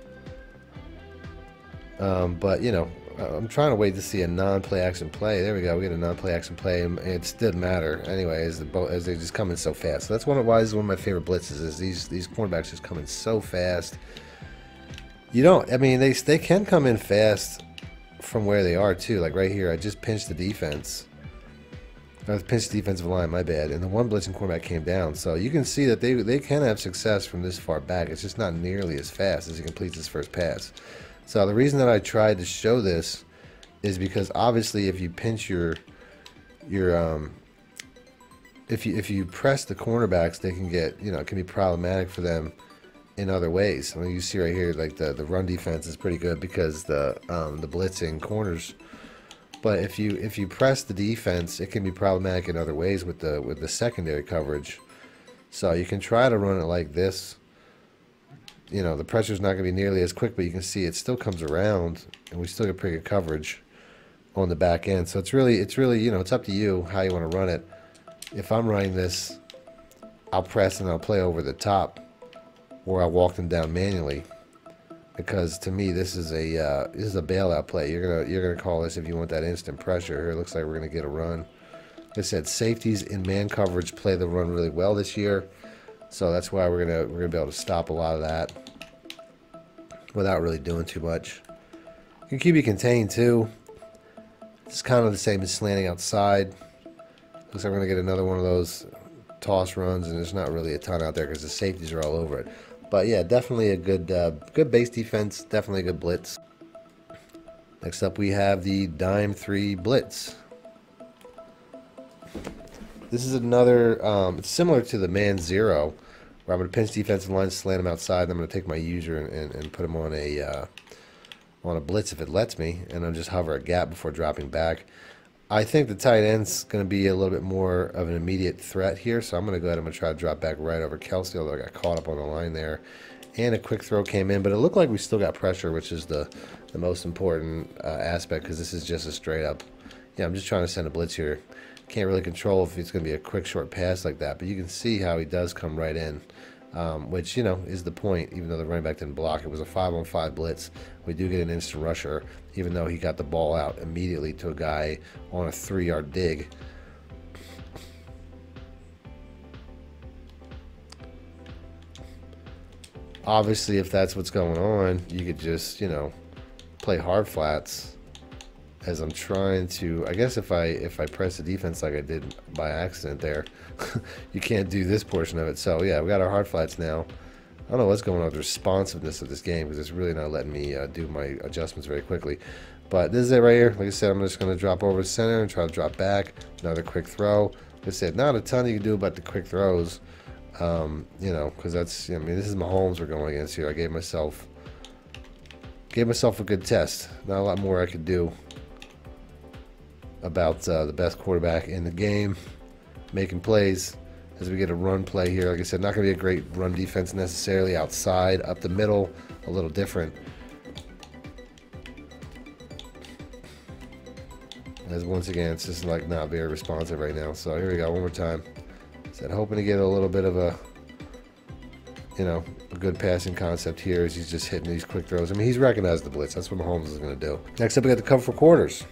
Um, but you know, I'm trying to wait to see a non-play action play. There we go. We get a non-play action play, and it didn't matter anyway, as, the, as they just come in so fast. So that's one of why this is one of my favorite blitzes. Is these these cornerbacks just come in so fast. You don't. I mean, they they can come in fast from where they are too. Like right here, I just pinched the defense. I pinched the defensive line. My bad. And the one blitzing cornerback came down. So you can see that they they can have success from this far back. It's just not nearly as fast as he completes his first pass. So the reason that I tried to show this is because obviously if you pinch your your um if you if you press the cornerbacks, they can get you know it can be problematic for them in other ways. I mean, you see right here, like the the run defense is pretty good because the um, the blitzing corners. But if you if you press the defense, it can be problematic in other ways with the with the secondary coverage. So you can try to run it like this. You know, the pressure is not going to be nearly as quick, but you can see it still comes around, and we still get pretty good coverage on the back end. So it's really it's really you know it's up to you how you want to run it. If I'm running this, I'll press and I'll play over the top or I'll walk them down manually. Because to me, this is a uh, this is a bailout play. You're gonna you're gonna call this if you want that instant pressure. Here, it looks like we're gonna get a run. Like I said, safeties in man coverage play the run really well this year, so that's why we're gonna we're gonna be able to stop a lot of that without really doing too much. You can keep it contained too. It's kind of the same as slanting outside. Looks like we're gonna get another one of those toss runs, and there's not really a ton out there because the safeties are all over it. But yeah, definitely a good uh, good base defense, definitely a good blitz. Next up, we have the dime three blitz. This is another, um, it's similar to the man zero, where I'm going to pinch defensive line, slant him outside, and I'm going to take my user and, and, and put him on a uh, on a blitz if it lets me, and I'll just hover a gap before dropping back. I think the tight end's going to be a little bit more of an immediate threat here, so I'm going to go ahead and try to drop back right over Kelce, although I got caught up on the line there. And a quick throw came in, but it looked like we still got pressure, which is the, the most important uh, aspect because this is just a straight up. Yeah, I'm just trying to send a blitz here. Can't really control if it's going to be a quick short pass like that, but you can see how he does come right in um, which, you know, is the point, even though the running back didn't block. It was a 5 on 5 blitz. We do get an instant rusher, even though he got the ball out immediately to a guy on a three yard dig. Obviously, if that's what's going on, you could just, you know, play hard flats. As I'm trying to I guess if I if I press the defense like I did by accident there you can't do this portion of it. So yeah we got our hard flats now don't know what's going on with the responsiveness of this game because it's really not letting me uh, do my adjustments very quickly. But this is it right here. Like I said I'm just going to drop over the center and try to drop back. Another quick throw. Like I said not a ton you can do about the quick throws um, you know because that's I mean this is Mahomes we're going against here. I gave myself gave myself a good test. Not a lot more I could do about uh, the best quarterback in the game, making plays as we get a run play here. Like I said, not going to be a great run defense necessarily outside, up the middle, a little different. As once again, it's just like not very responsive right now. So here we go, one more time. Said hoping to get a little bit of a, you know, a good passing concept here as he's just hitting these quick throws. I mean, he's recognized the blitz. That's what Mahomes is going to do. Next up, we got the cover for quarters.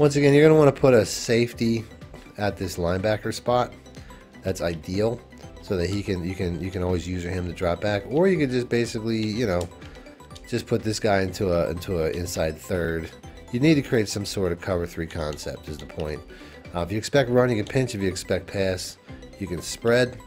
Once again, you're going to want to put a safety at this linebacker spot. That's ideal so that he can you can you can always use him to drop back or you could just basically, you know, just put this guy into a into a inside third. You need to create some sort of cover 3 concept is the point. Uh, if you expect run, you can pinch. If you expect pass, you can spread.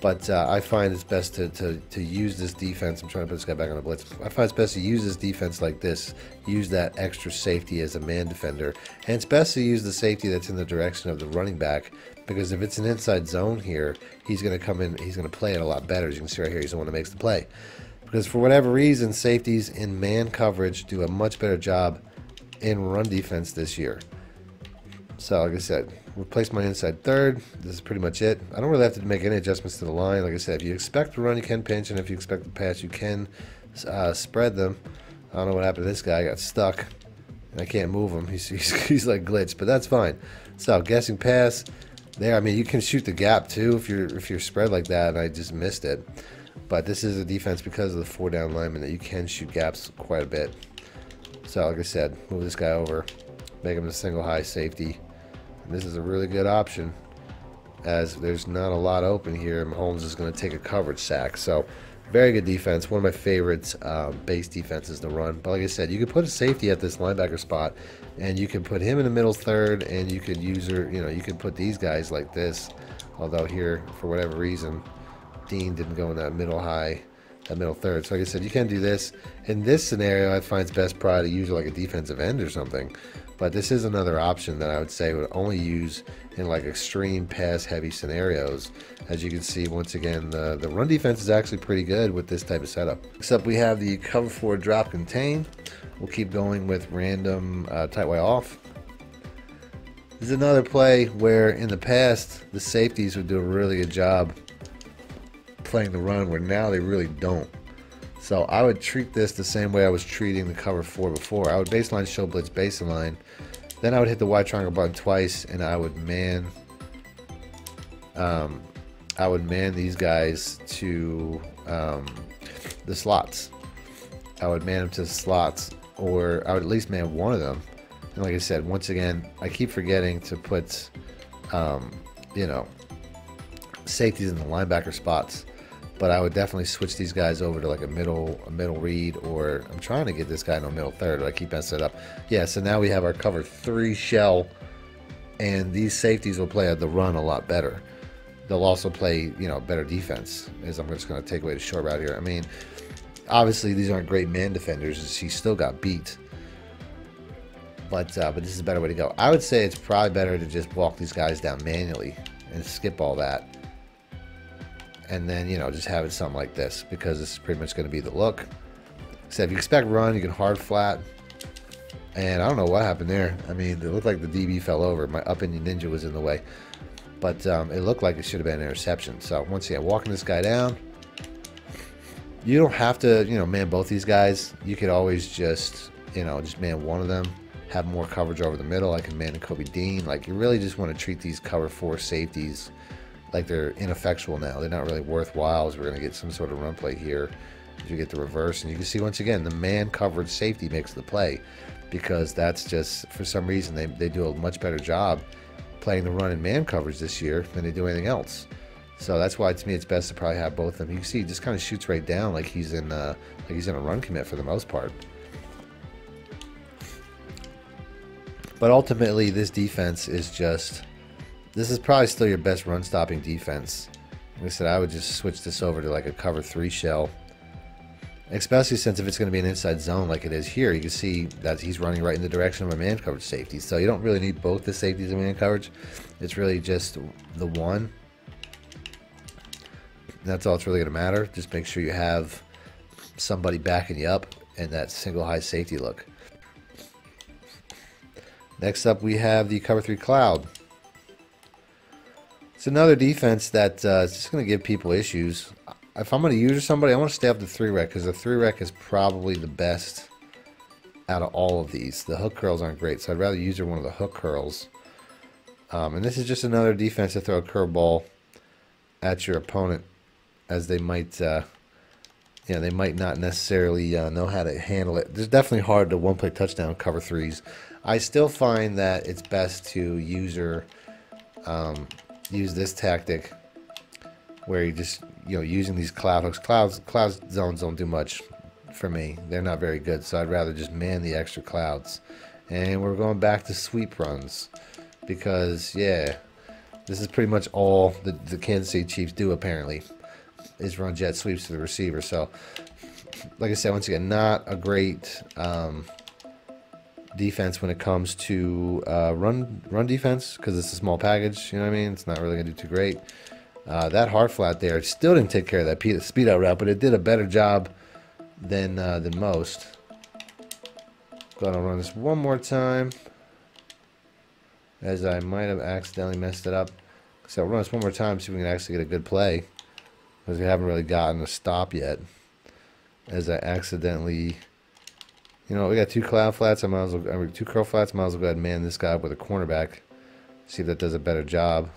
But uh, I find it's best to, to, to use this defense. I'm trying to put this guy back on the blitz. I find it's best to use this defense like this. Use that extra safety as a man defender. And it's best to use the safety that's in the direction of the running back. Because if it's an inside zone here, he's going to come in, he's going to play it a lot better. As you can see right here, he's the one that makes the play. Because for whatever reason, safeties in man coverage do a much better job in run defense this year. So, like I said, replace my inside third. This is pretty much it. I don't really have to make any adjustments to the line. Like I said, if you expect to run, you can pinch, and if you expect to pass, you can uh, spread them. I don't know what happened to this guy. I got stuck, and I can't move him. He's, he's, he's like glitched, but that's fine. So, guessing pass. There, I mean, you can shoot the gap too if you're if you're spread like that, and I just missed it. But this is a defense because of the four down lineman that you can shoot gaps quite a bit. So, like I said, move this guy over, make him a single high safety this is a really good option as there's not a lot open here. Mahomes is going to take a coverage sack. So, very good defense. One of my favorites um, base defenses to run. But like I said, you could put a safety at this linebacker spot, and you can put him in the middle third, and you could use her. You know, you could put these guys like this. Although here, for whatever reason, Dean didn't go in that middle high, that middle third. So like I said, you can do this. In this scenario, I find it's best probably to use like a defensive end or something. But this is another option that I would say would only use in like extreme pass heavy scenarios. As you can see, once again, the, the run defense is actually pretty good with this type of setup. Except we have the cover four drop contain. We'll keep going with random uh, tight way off. This is another play where in the past, the safeties would do a really good job playing the run where now they really don't. So I would treat this the same way I was treating the cover four before. I would baseline show blitz baseline. Then I would hit the Y triangle button twice and I would man um, I would man these guys to um, the slots. I would man them to the slots or I would at least man one of them. And like I said, once again, I keep forgetting to put um, you know safeties in the linebacker spots but I would definitely switch these guys over to like a middle a middle read or I'm trying to get this guy in a middle third but I keep messing it up. Yeah so now we have our cover three shell and these safeties will play at the run a lot better. They'll also play you know better defense as I'm just going to take away the short route here. I mean obviously these aren't great man defenders he still got beat. But uh, but this is a better way to go. I would say it's probably better to just walk these guys down manually and skip all that and then you know just have it something like this because this is pretty much going to be the look. So if you expect run you can hard flat. And I don't know what happened there. I mean it looked like the DB fell over. My up Indian ninja was in the way. But um, it looked like it should have been an interception. So once again walking this guy down you don't have to you know man both these guys. You could always just you know just man one of them have more coverage over the middle. I can man Kobe Dean. Like you really just want to treat these cover four safeties like they're ineffectual now. They're not really worthwhile as we're going to get some sort of run play here as you get the reverse. And you can see once again, the man covered safety makes the play because that's just, for some reason, they, they do a much better job playing the run in man coverage this year than they do anything else. So that's why to me it's best to probably have both of them. You can see he just kind of shoots right down like he's in uh, like he's in a run commit for the most part. But ultimately, this defense is just this is probably still your best run stopping defense. Like I said, I would just switch this over to like a cover three shell. Especially since if it's going to be an inside zone like it is here, you can see that he's running right in the direction of a man coverage safety. So you don't really need both the safeties and man coverage. It's really just the one. That's all it's really going to matter. Just make sure you have somebody backing you up and that single high safety look. Next up, we have the cover three cloud. It's another defense that uh, just going to give people issues. If I'm going to use somebody, I want to stay up the three rec because the three rec is probably the best out of all of these. The hook curls aren't great, so I'd rather use one of the hook curls. Um, and this is just another defense to throw a curveball at your opponent, as they might, uh, you know, they might not necessarily uh, know how to handle it. It's definitely hard to one-play touchdown cover threes. I still find that it's best to user um, use this tactic where you just you know using these cloud hooks. Clouds cloud zones don't do much for me. They're not very good, so I'd rather just man the extra clouds. And we're going back to sweep runs because yeah, This is pretty much all the, the Kansas City Chiefs do apparently, is run jet sweeps to the receiver. So, like I said, once again, not a great um, defense when it comes to uh, run run defense because it's a small package. You know what I mean? It's not really gonna do too great. Uh, that hard flat there still didn't take care of that speed out route, but it did a better job than uh, than most. Gonna run this one more time, as I might have accidentally messed it up. So I'll run this one more time, see if we can actually get a good play, because we haven't really gotten a stop yet. As I accidentally, you know, we got two cloud flats. I might as well, I mean, two curl flats. Might as well go ahead and man this guy up with a cornerback. See if that does a better job.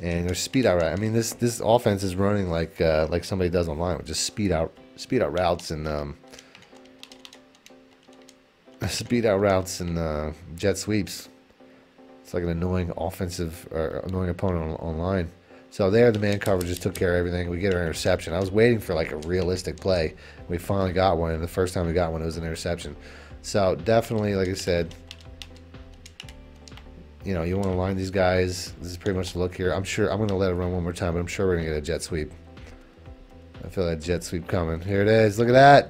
And there's speed out route. I mean, this this offense is running like uh, like somebody does online, with just speed out speed out routes and um, speed out routes and uh, jet sweeps. It's like an annoying offensive or annoying opponent on, online. So there, the man coverage just took care of everything. We get an interception. I was waiting for like a realistic play. We finally got one, and the first time we got one, it was an interception. So definitely, like I said, you know, you want to line these guys. This is pretty much the look here. I'm sure I'm going to let it run one more time, but I'm sure we're going to get a jet sweep. I feel that jet sweep coming. Here it is. Look at that.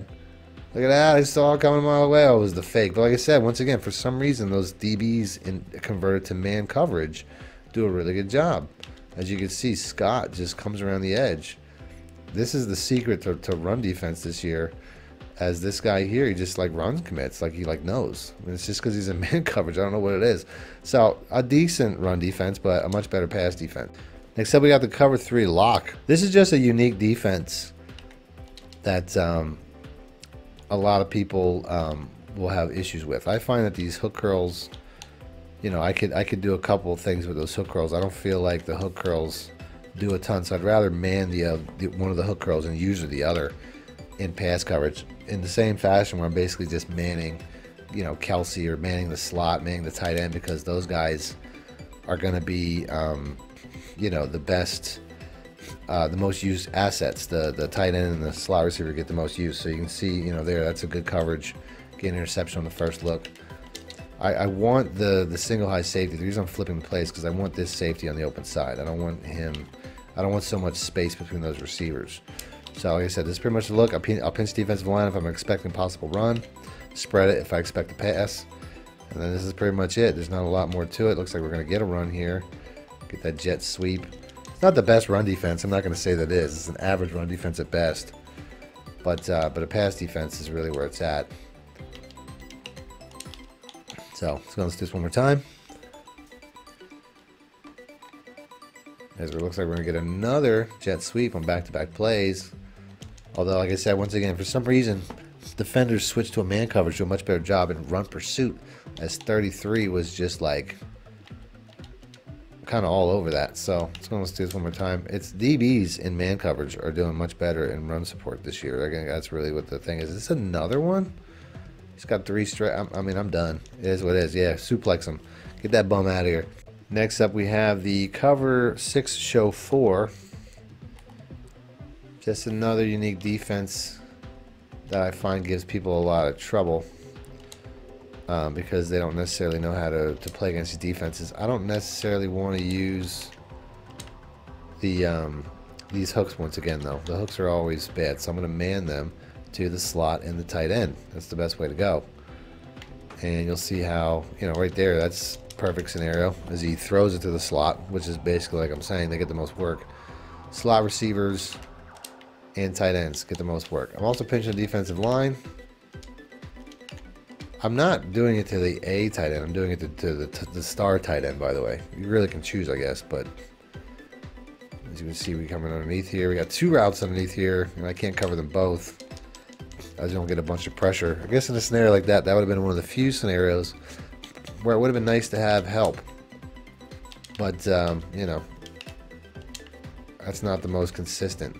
Look at that. I saw it coming a mile away. Oh, it was the fake. But like I said, once again, for some reason, those DBs in, converted to man coverage do a really good job. As you can see, Scott just comes around the edge. This is the secret to, to run defense this year. As this guy here, he just like runs commits, like he like knows. I mean, it's just because he's in man coverage. I don't know what it is. So a decent run defense, but a much better pass defense. Next up, we got the cover three lock. This is just a unique defense that um, a lot of people um, will have issues with. I find that these hook curls, you know, I could I could do a couple things with those hook curls. I don't feel like the hook curls do a ton, so I'd rather man the, uh, the one of the hook curls and usually the other in pass coverage in the same fashion where I'm basically just manning, you know, Kelce or manning the slot, manning the tight end because those guys are going to be, um, you know, the best uh, the most used assets. The the tight end and the slot receiver get the most use. So you can see, you know, there that's a good coverage. Get an interception on the first look. I, I want the the single high safety. The reason I'm flipping the plays because I want this safety on the open side. I don't want him. I don't want so much space between those receivers. So like I said, this is pretty much the look. I'll, pin, I'll pinch defensive line if I'm expecting possible run. Spread it if I expect a pass. And then this is pretty much it. There's not a lot more to it. Looks like we're going to get a run here. Get that jet sweep It's not the best run defense. I'm not going to say that it is. It's an average run defense at best. But uh, but a pass defense is really where it's at. So let's go. Let's do this one more time. As it looks like we're going to get another jet sweep on back-to-back -back plays. Although, like I said, once again, for some reason, defenders switched to a man coverage, do a much better job in run pursuit. As 33 was just like kind of all over that. So let's go. Let's do this one more time. It's DBs in man coverage are doing much better in run support this year. Think that's really what the thing is. Is this another one? He's got three straight. I mean, I'm done. It is what it is. Yeah, suplex him. Get that bum out of here. Next up, we have the cover six show four. Just another unique defense that I find gives people a lot of trouble um, because they don't necessarily know how to, to play against these defenses. I don't necessarily want to use the um, these hooks once again, though. The hooks are always bad, so I'm going to man them to the slot and the tight end. That's the best way to go. And you'll see how, you know, right there, that's perfect scenario as he throws it to the slot, which is basically like I'm saying, they get the most work. Slot receivers and tight ends get the most work. I'm also pinching the defensive line. I'm not doing it to the A tight end. I'm doing it to, to the, to the star tight end, by the way. You really can choose, I guess, but as you can see, we coming underneath here. We got two routes underneath here, and I can't cover them both. I don't get a bunch of pressure. I guess in a scenario like that, that would have been one of the few scenarios where it would have been nice to have help. But, um, you know, that's not the most consistent.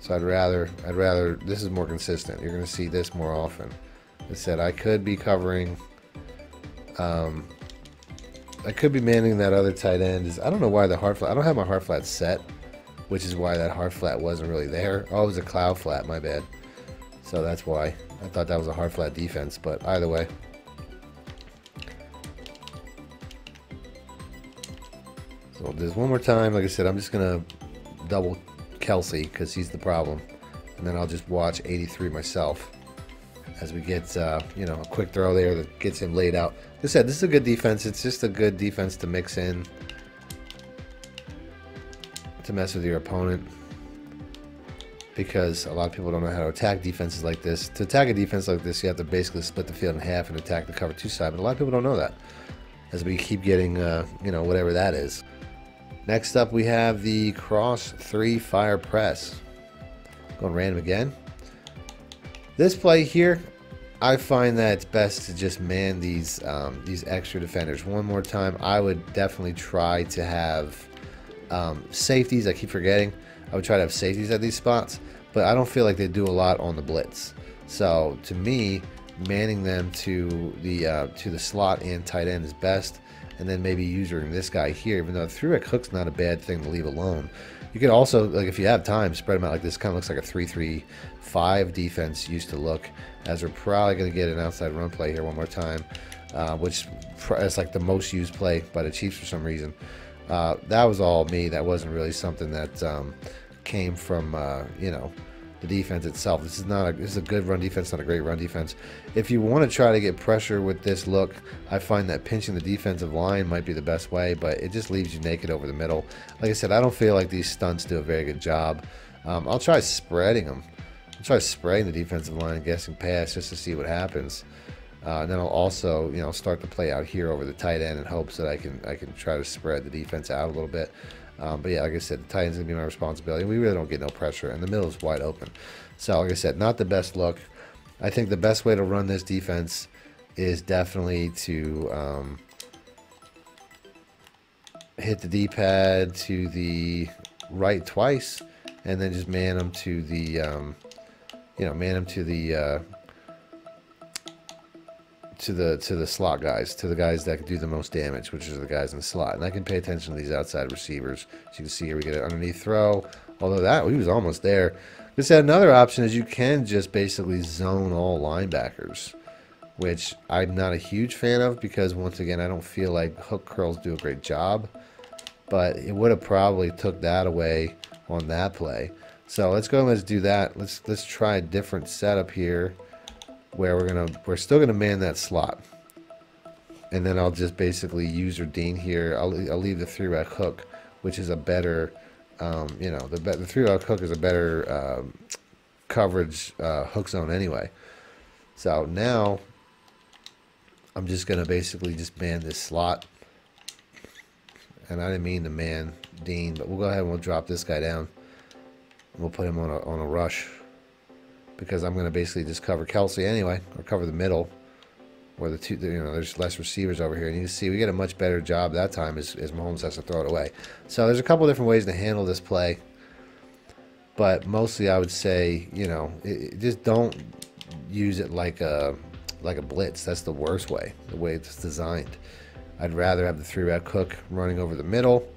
So I'd rather, I'd rather, this is more consistent. You're going to see this more often. I said I could be covering. Um, I could be manning that other tight end. Is I don't know why the hard flat. I don't have my hard flat set, which is why that hard flat wasn't really there. Oh, it was a cloud flat. My bad. So that's why I thought that was a hard flat defense. But either way. So there's one more time. Like I said, I'm just going to double Kelce because he's the problem. And then I'll just watch 83 myself as we get, uh, you know, a quick throw there that gets him laid out. Like I said, this is a good defense. It's just a good defense to mix in to mess with your opponent because a lot of people don't know how to attack defenses like this. To attack a defense like this, you have to basically split the field in half and attack the cover two side, but a lot of people don't know that as we keep getting, uh, you know, whatever that is. Next up, we have the cross three fire press. Going random again. This play here, I find that it's best to just man these um, these extra defenders one more time. I would definitely try to have um, safeties. I keep forgetting. I would try to have safeties at these spots, but I don't feel like they do a lot on the blitz. So to me, manning them to the uh, to the slot and tight end is best, and then maybe using this guy here. Even though the three hook's not a bad thing to leave alone. You could also, like if you have time, spread them out like this. Kind of looks like a three-three-five defense used to look. As we're probably going to get an outside run play here one more time, uh, which is like the most used play by the Chiefs for some reason. Uh, that was all me. That wasn't really something that um, came from uh, you know the defense itself. This is not a, this is a good run defense, not a great run defense. If you want to try to get pressure with this look, I find that pinching the defensive line might be the best way, but it just leaves you naked over the middle. Like I said, I don't feel like these stunts do a very good job. Um, I'll try spreading them. I'll try spreading the defensive line and guessing pass just to see what happens. Uh, and then I'll also, you know, start to play out here over the tight end in hopes that I can I can try to spread the defense out a little bit. Um, but yeah, like I said, the tight end's gonna be my responsibility. We really don't get no pressure, and the middle is wide open. So, like I said, not the best look. I think the best way to run this defense is definitely to um, hit the D-pad to the right twice, and then just man them to the, um, you know, man them to the uh, to the to the slot guys, to the guys that can do the most damage, which are the guys in the slot. And I can pay attention to these outside receivers. As you can see here, we get an underneath throw. Although that he was almost there. Just another option is you can just basically zone all linebackers, which I'm not a huge fan of because once again I don't feel like hook curls do a great job. But it would have probably took that away on that play. So let's go and let's do that. Let's let's try a different setup here where we're gonna we're still gonna man that slot. And then I'll just basically use Dean here. I'll, I'll leave the three rack hook which is a better um, you know the, the three rack hook is a better um, coverage uh, hook zone anyway. So now I'm just gonna basically just man this slot. And I didn't mean to man Dean but we'll go ahead and we'll drop this guy down. We'll put him on a, on a rush because I'm going to basically just cover Kelce anyway, or cover the middle, where the two, you know, there's less receivers over here. And you see we get a much better job that time as, as Mahomes has to throw it away. So there's a couple different ways to handle this play. But mostly I would say, you know, it, just don't use it like a, like a blitz. That's the worst way, the way it's designed. I'd rather have the three rat cook running over the middle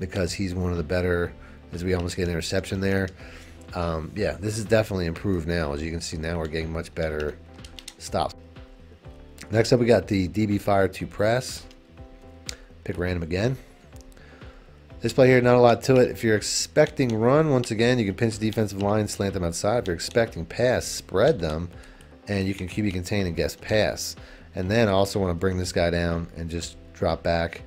because he's one of the better, as we almost get an interception there um, yeah, this is definitely improved now. As you can see now, we're getting much better stops. Next up, we got the DB Fire 2 press. Pick random again. This play here, not a lot to it. If you're expecting run, once again, you can pinch the defensive line, slant them outside. If you're expecting pass, spread them, and you can QB contain and guess pass. And then I also want to bring this guy down and just drop back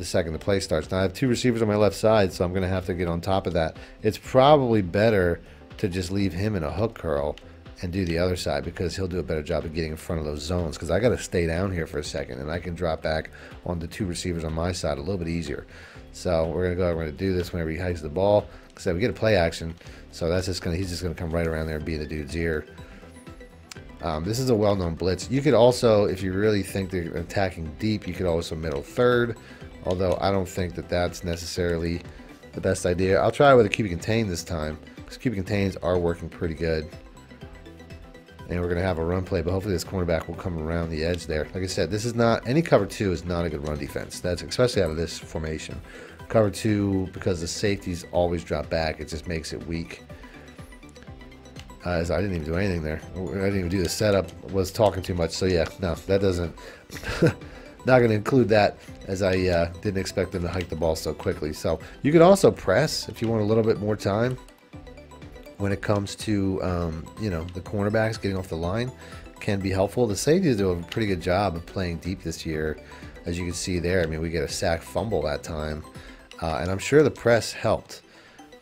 the second the play starts. Now I have two receivers on my left side, so I'm going to have to get on top of that. It's probably better to just leave him in a hook curl and do the other side because he'll do a better job of getting in front of those zones because I got to stay down here for a second and I can drop back on the two receivers on my side a little bit easier. So we're going to go, we're going to do this whenever he hikes the ball because we get a play action. So that's just going to, he's just going to come right around there and be the dude's ear. Um, this is a well-known blitz. You could also, if you really think they're attacking deep, you could also middle third although I don't think that that's necessarily the best idea. I'll try with a QB contain this time because QB contains are working pretty good. And we're going to have a run play, but hopefully this cornerback will come around the edge there. Like I said, this is not, any cover two is not a good run defense. That's especially out of this formation. Cover two, because the safeties always drop back, it just makes it weak. Uh, I didn't even do anything there. I didn't even do the setup. was talking too much. So yeah, no, that doesn't not going to include that as I uh, didn't expect them to hike the ball so quickly. So you can also press if you want a little bit more time when it comes to um, you know the cornerbacks getting off the line can be helpful. The safeties do a pretty good job of playing deep this year, as you can see there. I mean, we get a sack fumble that time, uh, and I'm sure the press helped.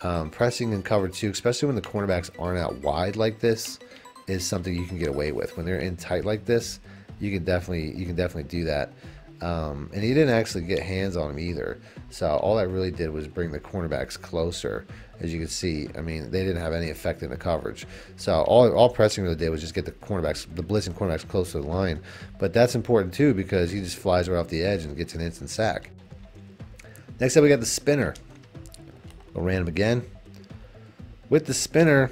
Um, pressing and cover two, especially when the cornerbacks aren't out wide like this, is something you can get away with. When they're in tight like this, you can definitely you can definitely do that. Um, and he didn't actually get hands on him either. So all that really did was bring the cornerbacks closer. As you can see, I mean, they didn't have any effect in the coverage. So all, all pressing really did was just get the cornerbacks, the blitzing cornerbacks close to the line. But that's important too because he just flies right off the edge and gets an instant sack. Next up, we got the spinner. We'll ran him again. With the spinner,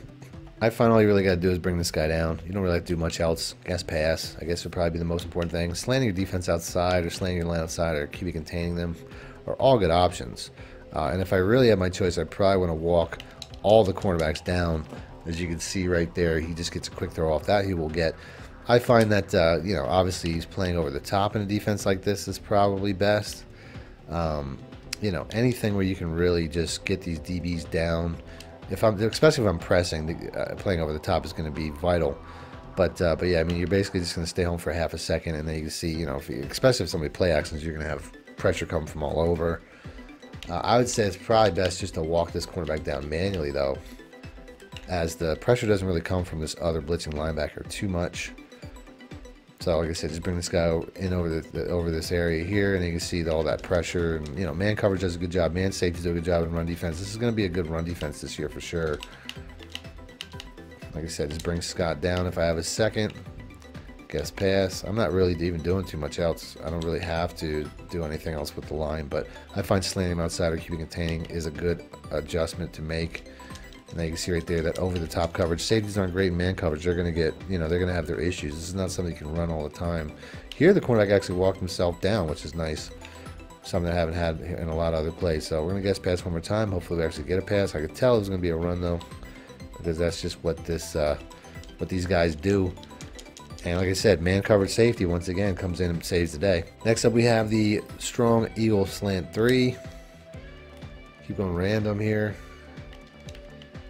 I find all you really got to do is bring this guy down. You don't really have to do much else. Guess pass, I guess, would probably be the most important thing. Slanting your defense outside or slanting your line outside or keeping containing them are all good options. Uh, and if I really had my choice, I probably want to walk all the cornerbacks down. As you can see right there, he just gets a quick throw off that. He will get. I find that, uh, you know, obviously he's playing over the top in a defense like this is probably best. Um, you know, anything where you can really just get these DBs down if I'm especially if I'm pressing, the, uh, playing over the top is going to be vital. But uh, but yeah, I mean, you're basically just going to stay home for half a second, and then you can see, you know, if you, especially if somebody play actions, you're going to have pressure coming from all over. Uh, I would say it's probably best just to walk this cornerback down manually, though, as the pressure doesn't really come from this other blitzing linebacker too much. So like I said, just bring this guy in over the, the, over this area here, and you can see all that pressure. And you know, man coverage does a good job. Man safety does a good job in run defense. This is going to be a good run defense this year for sure. Like I said, just bring Scott down if I have a second. Guess pass. I'm not really even doing too much else. I don't really have to do anything else with the line, but I find slanting outside or keeping containing is a good adjustment to make. And you can see right there that over the top coverage. Safeties aren't great in man coverage. They're going to get, you know, they're going to have their issues. This is not something you can run all the time. Here, the cornerback actually walked himself down, which is nice. Something I haven't had in a lot of other plays. So we're going to guess pass one more time. Hopefully, we actually get a pass. I could tell it was going to be a run, though, because that's just what this, uh, what these guys do. And like I said, man coverage safety once again comes in and saves the day. Next up, we have the strong eagle slant three. Keep going random here.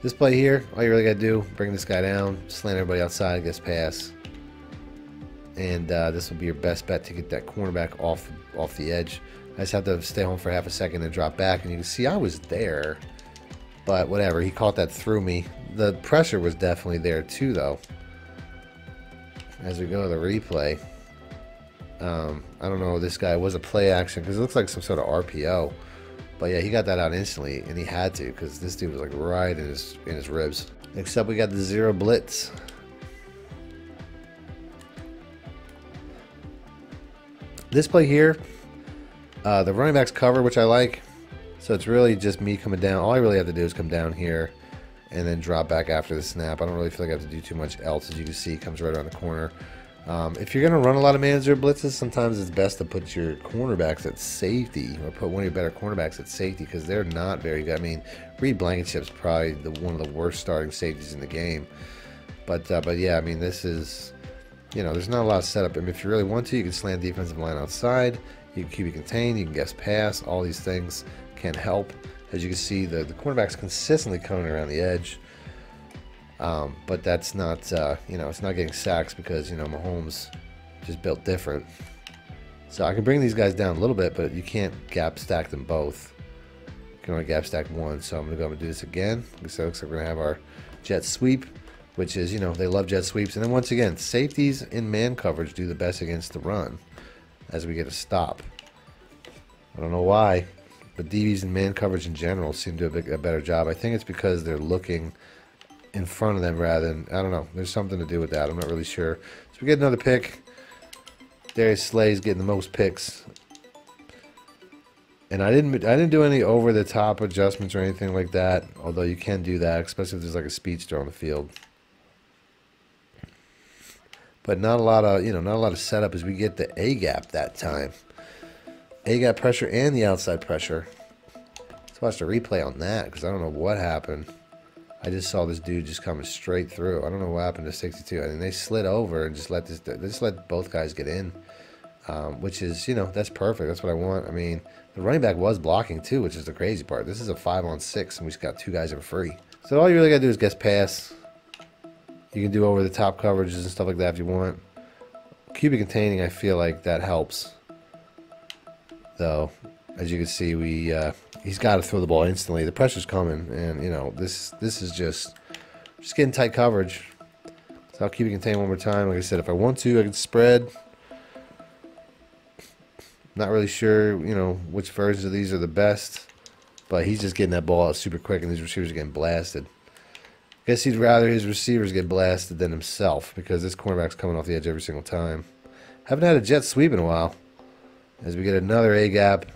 This play here, all you really got to do, bring this guy down, slant everybody outside, gets pass. And uh, this will be your best bet to get that cornerback off off the edge. I just have to stay home for half a second and drop back. And you can see I was there. But whatever, he caught that through me. The pressure was definitely there too, though. As we go to the replay. Um, I don't know, this guy was a play action because it looks like some sort of RPO. But yeah, he got that out instantly, and he had to because this dude was like right in his in his ribs. Except we got the zero blitz. This play here, uh, the running backs cover, which I like. So it's really just me coming down. All I really have to do is come down here and then drop back after the snap. I don't really feel like I have to do too much else. As you can see, comes right around the corner. Um, if you're going to run a lot of manager blitzes, sometimes it's best to put your cornerbacks at safety or put one of your better cornerbacks at safety because they're not very good. I mean, Reed Blankenship's probably the, one of the worst starting safeties in the game. But uh, but yeah, I mean, this is, you know, there's not a lot of setup. I mean, if you really want to, you can slant the defensive line outside. You can keep it contained. You can guess pass. All these things can help. As you can see, the, the cornerback's consistently coming around the edge. Um, but that's not, uh, you know, it's not getting sacks because, you know, Mahomes just built different. So I can bring these guys down a little bit, but you can't gap stack them both. You can only gap stack one. So I'm going to go and do this again. So looks like we're going to have our jet sweep, which is, you know, they love jet sweeps. And then once again, safeties in man coverage do the best against the run as we get a stop. I don't know why, but DBs in man coverage in general seem to do a, better job. I think it's because they're looking – in front of them rather than I don't know. There's something to do with that. I'm not really sure. So we get another pick. Darius Slay's getting the most picks. And I didn't I didn't do any over the top adjustments or anything like that. Although you can do that, especially if there's like a speedster on the field. But not a lot of you know not a lot of setup as we get the A gap that time. A gap pressure and the outside pressure. Let's watch the replay on that because I don't know what happened. I just saw this dude just coming straight through. I don't know what happened to 62. I mean, they slid over and just let this. They just let both guys get in. um, which is, you know, that's perfect. That's what I want. I mean, the running back was blocking too, which is the crazy part. This is a five on six, and we just got two guys in free. So all you really got to do is guess pass. You can do over the top coverages and stuff like that if you want. QB containing, I feel like that helps. Though, as you can see, we uh, he's got to throw the ball instantly. The pressure's coming, and you know this this is just just getting tight coverage. So I'll keep it contained one more time. Like I said, if I want to, I can spread. Not really sure, you know, which versions of these are the best. But he's just getting that ball out super quick, and these receivers are getting blasted. I Guess he'd rather his receivers get blasted than himself because this cornerback's coming off the edge every single time. Haven't had a jet sweep in a while. As we get another A gap.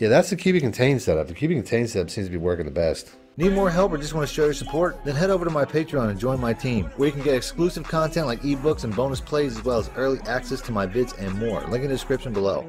Yeah, that's the QB contain setup. The QB contain setup seems to be working the best.
Need more help or just want to show your support? Then head over to my Patreon and join my team, where you can get exclusive content like ebooks and bonus plays, as well as early access to my vids and more. Link in the description below.